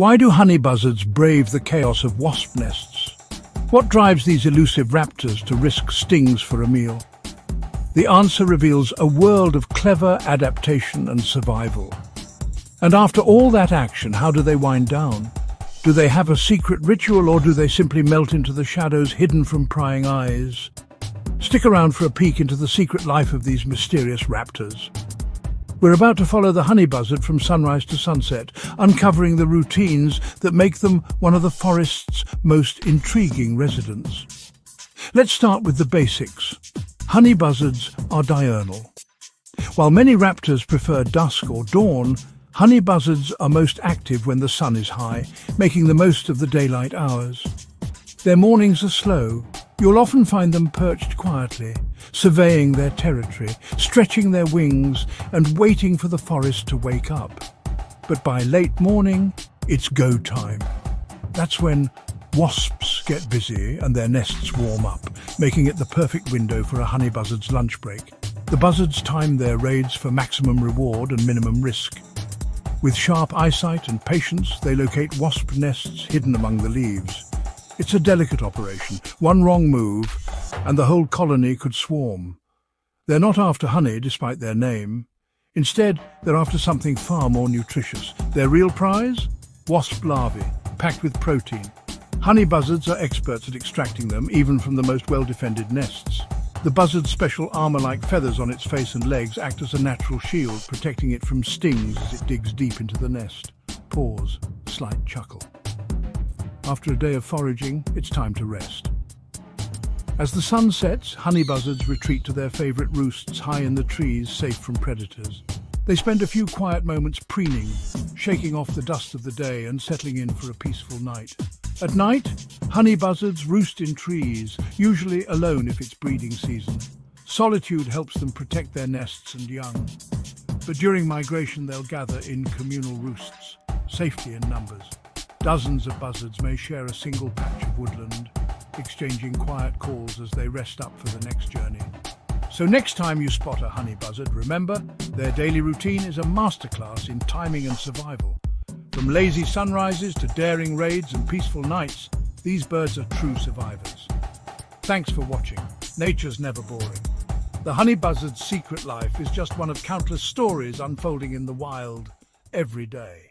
Why do honey buzzards brave the chaos of wasp nests? What drives these elusive raptors to risk stings for a meal? The answer reveals a world of clever adaptation and survival. And after all that action, how do they wind down? Do they have a secret ritual or do they simply melt into the shadows hidden from prying eyes? Stick around for a peek into the secret life of these mysterious raptors. We're about to follow the honey buzzard from sunrise to sunset, uncovering the routines that make them one of the forest's most intriguing residents. Let's start with the basics. Honey buzzards are diurnal. While many raptors prefer dusk or dawn, honey buzzards are most active when the sun is high, making the most of the daylight hours. Their mornings are slow. You'll often find them perched quietly, surveying their territory, stretching their wings and waiting for the forest to wake up. But by late morning, it's go time. That's when wasps get busy and their nests warm up, making it the perfect window for a honey buzzard's lunch break. The buzzards time their raids for maximum reward and minimum risk. With sharp eyesight and patience, they locate wasp nests hidden among the leaves. It's a delicate operation. One wrong move, and the whole colony could swarm. They're not after honey, despite their name. Instead, they're after something far more nutritious. Their real prize? Wasp larvae, packed with protein. Honey buzzards are experts at extracting them, even from the most well-defended nests. The buzzard's special armor-like feathers on its face and legs act as a natural shield, protecting it from stings as it digs deep into the nest. Pause. Slight chuckle. After a day of foraging, it's time to rest. As the sun sets, honey buzzards retreat to their favourite roosts high in the trees, safe from predators. They spend a few quiet moments preening, shaking off the dust of the day and settling in for a peaceful night. At night, honey buzzards roost in trees, usually alone if it's breeding season. Solitude helps them protect their nests and young. But during migration, they'll gather in communal roosts, safety in numbers. Dozens of buzzards may share a single patch of woodland, exchanging quiet calls as they rest up for the next journey. So next time you spot a honey buzzard, remember, their daily routine is a masterclass in timing and survival. From lazy sunrises to daring raids and peaceful nights, these birds are true survivors. Thanks for watching. Nature's never boring. The honey buzzard's secret life is just one of countless stories unfolding in the wild every day.